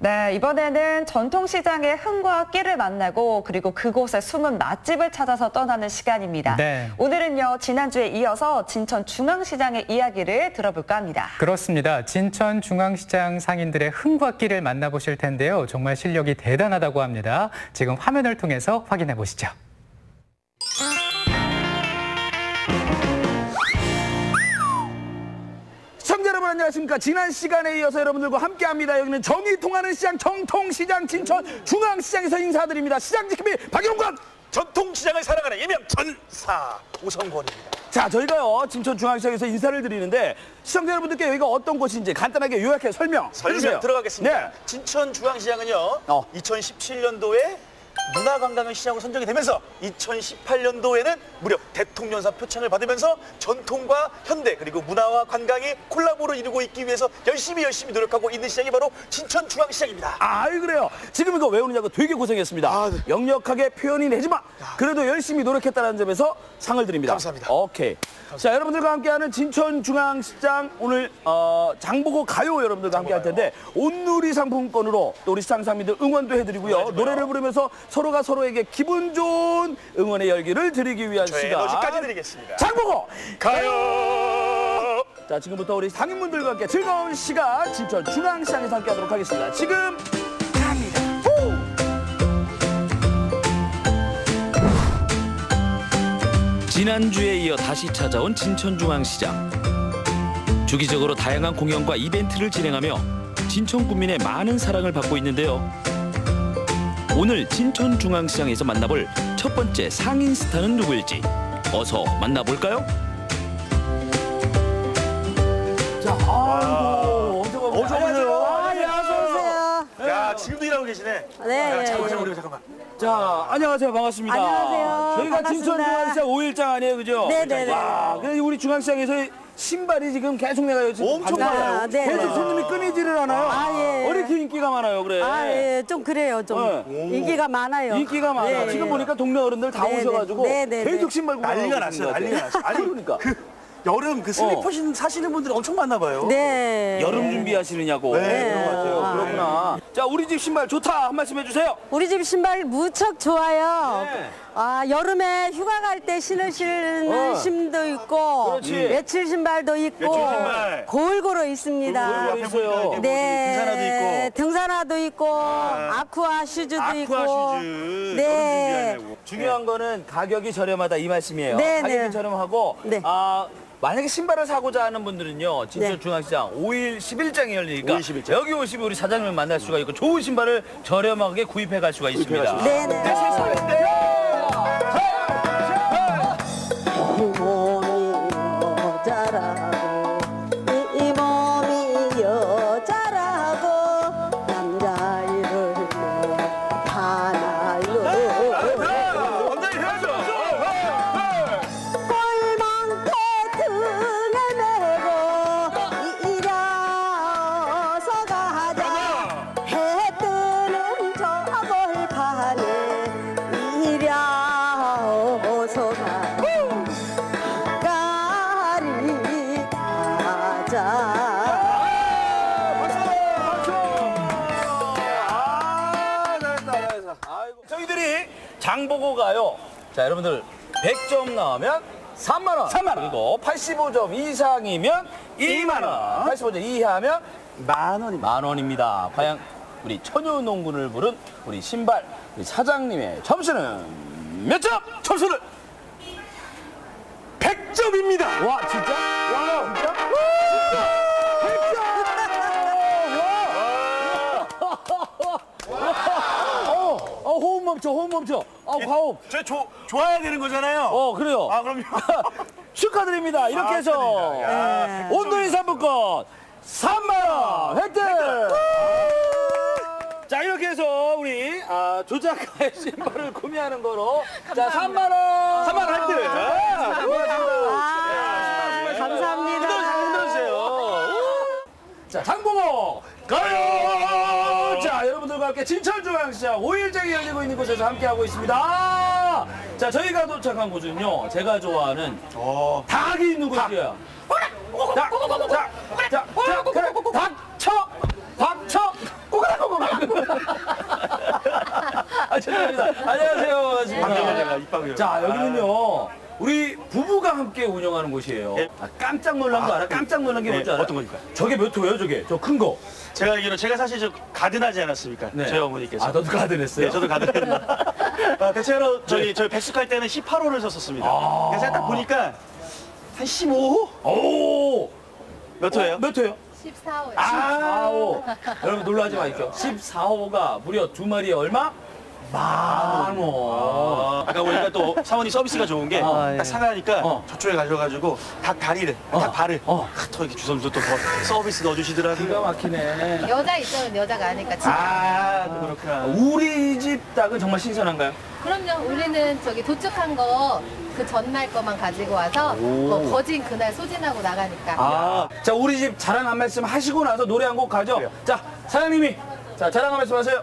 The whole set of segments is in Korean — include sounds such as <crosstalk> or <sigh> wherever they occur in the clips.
네, 이번에는 전통시장의 흥과 끼를 만나고 그리고 그곳의 숨은 맛집을 찾아서 떠나는 시간입니다. 네. 오늘은요, 지난주에 이어서 진천 중앙시장의 이야기를 들어볼까 합니다. 그렇습니다. 진천 중앙시장 상인들의 흥과 끼를 만나보실 텐데요. 정말 실력이 대단하다고 합니다. 지금 화면을 통해서 확인해 보시죠. 안녕하십니까 지난 시간에 이어서 여러분들과 함께합니다 여기는 정이 통하는 시장 정통시장 진천 중앙시장에서 인사드립니다 시장 지킴이 박용관 전통시장을 사랑하는 일명 전사 오성권입니다. 자 저희가요 진천 중앙시장에서 인사를 드리는데 시청자 여러분들께 여기가 어떤 곳인지 간단하게 요약해 설명 설명 해주세요. 들어가겠습니다. 네. 진천 중앙시장은요. 어. 2017년도에 문화관광의 시장으로 선정이 되면서 2018년도에는 무려 대통령상 표창을 받으면서 전통과 현대 그리고 문화와 관광이 콜라보를 이루고 있기 위해서 열심히 열심히 노력하고 있는 시장이 바로 진천 중앙시장입니다. 아이 그래요. 지금 이거 외우느냐고 되게 고생했습니다. 아, 네. 역력하게 표현이 내지만 그래도 열심히 노력했다는 점에서 상을 드립니다. 감사합니다. 오케이. 자 여러분들과 함께하는 진천 중앙시장 오늘 어, 장보고 가요 여러분들과 함께 할 텐데. 온누리 상품권으로 또 우리 시장 상민들 응원도 해드리고요. 응원해주고요. 노래를 부르면서 서로가 서로에게 기분 좋은 응원의 열기를 드리기 위한 저 시간 에너지까지 드리겠습니다. 장보고 가요. 자 지금부터 우리 상인분들과 함께 즐거운 시간 진천 중앙시장에서 함께하도록 하겠습니다 지금 갑니다 지난주에 이어 다시 찾아온 진천중앙시장. 주기적으로 다양한 공연과 이벤트를 진행하며 진천 구민의 많은 사랑을 받고 있는데요. 오늘 진천중앙시장에서 만나볼 첫 번째 상인 스타는 누구일지 어서 만나볼까요? 자, 아이고, 엄청 어서 오세요. 안녕하세요. 야 지금도 일하고 계시네. 네, 야, 예, 잠깐만 예. 우리 잠깐만. 자, 안녕하세요. 반갑습니다. 안녕하세요. 저희가 반갑습니다. 진천중앙시장 5일장 아니에요, 그죠? 네, 네, 네. 와, 그래서 우리 중앙시장에서 신발이 지금 계속 내가 지금 엄청 많아요. 네, 계속 네. 손님이 끊이지를 않아요. 아, 예. 왜 이렇게 인기가 많아요, 그래? 아, 예, 좀 그래요. 좀 네. 인기가 많아요. 인기가 많아. 네. 지금 보니까 동네 어른들 다 네, 네. 오셔가지고 네, 네, 네. 계속 신발 구경하고 난리가 났어요. 난리가 났어요. 아니, <laughs> 그러니까. 그 여름 그 슬리퍼 신 사시는 분들이 엄청 많나 봐요. 네. 여름 준비하시느냐고. 네. 그런 것 같아요. 아, 그렇구나. 자, 우리 집 신발 좋다. 한 말씀 해주세요. 우리 집 신발 무척 좋아요. 네. 아, 여름에 휴가 갈 때 신으시는 어. 신도 있고 그렇지. 외출 신발도 있고 외출 신발. 골고루 있습니다. 골고루 있어요. 네. 등산화도 있고. 등산화도 있고 아쿠아 슈즈도 아쿠아 있고 슈즈. 네. 중요한 거는 가격이 저렴하다 이 말씀이에요. 네, 가격이 네. 저렴하고 네. 아 만약에 신발을 사고자 하는 분들은요 진천 네. 중앙시장 5일 10일장이 열리니까 5일 10일장. 여기 오시면 우리 사장님을 만날 수가 있고 좋은 신발을 저렴하게 구입해 갈 수가 있습니다. 네, 네. 이 몸이 여자라 자, 여러분들 100점 나오면 3만 원. 3만 원. 그리고 85점 이상이면 2만 원. 85점 이하면 만 원입니다. 만 원입니다. 과연 우리 천유농군을 부른 우리 신발 우리 사장님의 점수는 몇 점? 점수는 100점입니다. 와, 진짜? 와, 진짜? 어, 어, 호흡 멈춰, 호흡 멈춰. 어, 과호흡. 저 조, 좋아야 되는 거잖아요. 어, 그래요. 아, 그럼요. 축하드립니다. 이렇게 아, 해서. 야, 온누리 상품권 3만 원 획득. 자 이렇게 해서 우리 아, 조작가의 신발을 구매하는 거로 자 3만 원. 3만 원 획득. 아, 감사합니다. 힘들어주세요. 자 장보고 가요. 자 여러분들과 함께 진천중앙시장 5일장이 열리고 있는 곳에서 함께하고 있습니다. 자 저희가 도착한 곳은요 제가 좋아하는 어. 닭이 있는 곳이에요. 자, 자, 자, 자, 자, 그래, 닥쳐, 닥쳐, 꼬그라 꼬그라. 아, 죄송합니다. 안녕하세요. 반갑습니다. 자, 여기는요. 우리 부부가 함께 운영하는 곳이에요. 예. 아, 깜짝 놀란 거 알아? 깜짝 놀란 게 예, 뭔지 알아? 어떤 거니까요? 저게 몇 호예요, 저게? 저 큰 거. 제가 알기로 제가 사실 저 가든하지 않았습니까? 네. 저희 어머니께서. 아, 너도 가든했어요? 네, 저도 가든했나. <laughs> 아, 대체로 저희 저희 백숙할 때는 18호를 섰었습니다. 아. 그래서 딱 보니까 한 15호? 오! 몇 호예요? 몇 호예요? 14호요. 아, 14호. 여러분 놀라지 마십시오. 14호가 무려 두 마리에 얼마? 만 원. 아, 아까 보니까 또 사모님 서비스가 좋은 게딱 아, 예. 사가니까 어. 저쪽에 가셔가지고 닭 다리를, 어. 닭 발을 어. 아, 더 이렇게 주섬주섬 또 더 서비스 넣어주시더라고요. 기가 막히네. 여자 입장은 여자가 아니까 진짜. 아, 또 그렇구나. 우리 집 닭은 정말 신선한가요? 그럼요. 우리는 저기 도축한 거 그 전날 거만 가지고 와서 뭐 거진 그날 소진하고 나가니까. 아, 자 우리 집 자랑 한 말씀 하시고 나서 노래 한 곡 가죠. 그래요. 자 사장님이 자 자랑 한 말씀 하세요.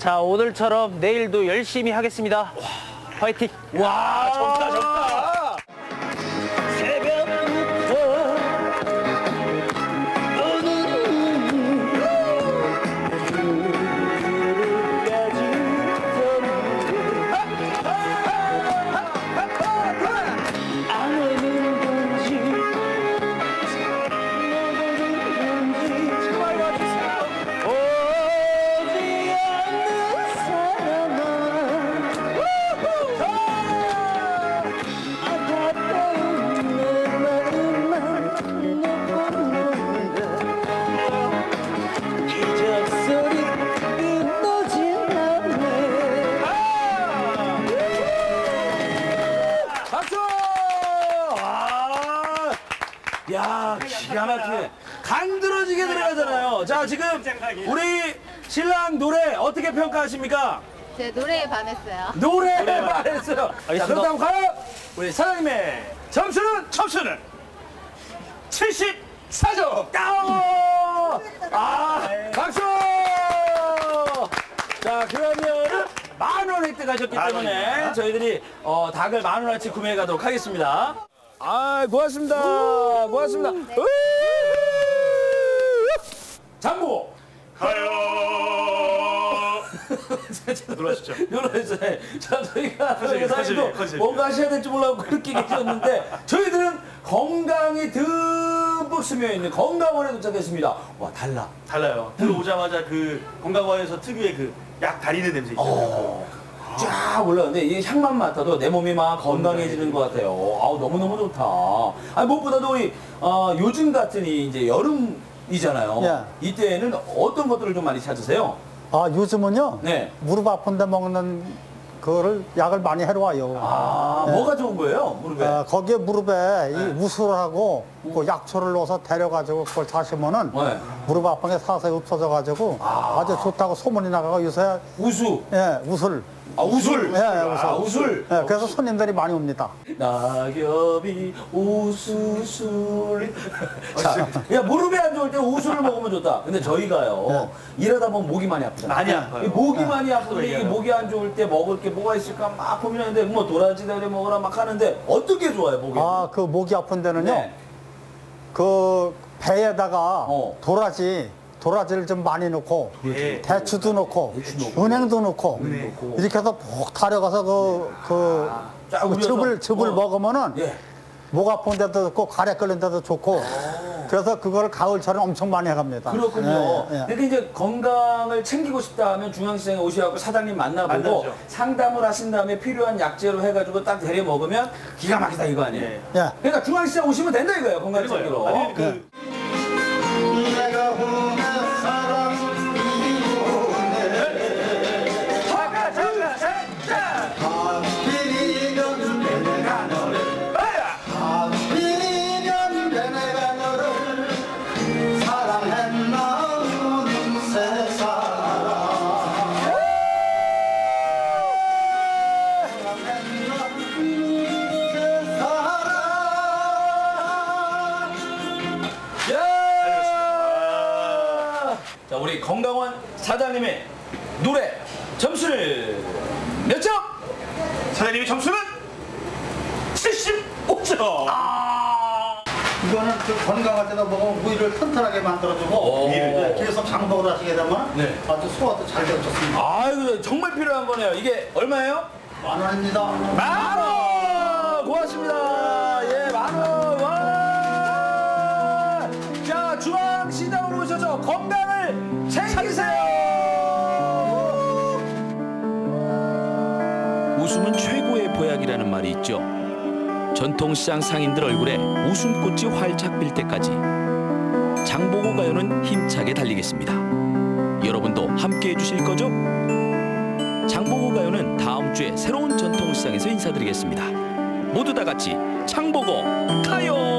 자 오늘처럼 내일도 열심히 하겠습니다. 화이팅! 와 젊다 젊다. 간드러지게 들어가잖아요. 자 지금 우리 신랑 노래 어떻게 평가하십니까? 제 노래에 반했어요. 노래 말했어요. 자. 그렇다면 과연 우리 사장님의 점수는 점수는 74점! 다운! 아, 박수! 자, 그러면은 만원 획득하셨기 만 때문에. 저희들이 어, 닭을 만 원어치 구매해 가도록 하겠습니다. 아, 고맙습니다. 고맙습니다. 으! 장고! <laughs> 놀라시죠? 놀라셨어요. 자, 저희가 사장님도 컨셉이, 컨셉이. 뭔가 하셔야 될지 몰라고 그렇게 계셨는데 저희들은 건강이 듬뿍 스며 있는 건강원에 도착했습니다. 와, 달라. 달라요. 들어오자마자 그 건강원에서 특유의 그 약 다리는 냄새 있잖아요. 어. 쫙 올라오는데 이 향만 맡아도 내 몸이 막 건강해지는 것 같아요. 아우 너무너무 좋다. 아니 무엇보다도 우리 어, 요즘 같은 이 이제 여름 이잖아요. 예. 이때에는 어떤 것들을 좀 많이 찾으세요? 아 요즘은요 네. 무릎 아픈데 먹는 거를 약을 많이 해로 와요. 아 뭐가 좋은 거예요 무릎에? 아, 거기에 무릎에 네. 이 우술하고 그 약초를 넣어서 데려가지고 그걸 자시면은 네. 무릎 아픈 게 사서히 없어져가지고 아. 주 좋다고 소문이 나가고 요새 우수. 예 우술 아 우술. 예, 예, 우술. 아 우술. 예, 그래서 손님들이 많이 옵니다. 낙엽이 우수술. <laughs> 자, 야 무릎에 안 좋을 때 우술을 먹으면 좋다. 근데 저희가요 일하다 보면 목이 많이 아프잖아요. 많이 아파요. 이 목이 많이 아픈데 이게 목이 안 좋을 때 먹을 게 뭐가 있을까 막 고민하는데 뭐 도라지 다리 먹으라 막 하는데 어떤 게 좋아요 목에? 아그 목이 아픈 데는요 네. 그 배에다가 어. 도라지 도라지를 좀 많이 넣고 예. 대추도 넣고. 은행도 넣고 넣고. 이렇게 해서 푹 타려가서 그, 그, 쫙그 우려서. 즙을, 즙을 어. 먹으면은 예. 목 아픈 데도 좋고 가래 끓는 데도 좋고 그래서 그걸 가을철에 엄청 많이 해갑니다. 그렇군요. 예, 예. 그러니까 이제 건강을 챙기고 싶다 하면 중앙시장에 오셔갖고 사장님 만나보고 만나죠. 상담을 하신 다음에 필요한 약재로 해가지고 딱 데려 먹으면 기가 막히다 이거 아니에요? 예. 예. 그러니까 중앙시장 오시면 된다 이거예요 건강 챙기러. 자, 우리 건강원 사장님의 노래 점수를 몇 점? 사장님의 점수는 75점. 아! 이거는 그 건강할 때도 먹으면 무의를 튼튼하게 만들어주고 네, 그래서 장복을 하시게 되면 네. 아주 소화도 잘 되고 좋습니다. 아이고 정말 필요한 거네요. 이게 얼마예요? 만 원입니다. 만 원! 고맙습니다. 있죠. 전통시장 상인들 얼굴에 웃음꽃이 활짝 필 때까지 장보고 가요는 힘차게 달리겠습니다. 여러분도 함께 해 주실 거죠? 장보고 가요는 다음 주에 새로운 전통시장에서 인사드리겠습니다. 모두 다 같이 장보고 가요!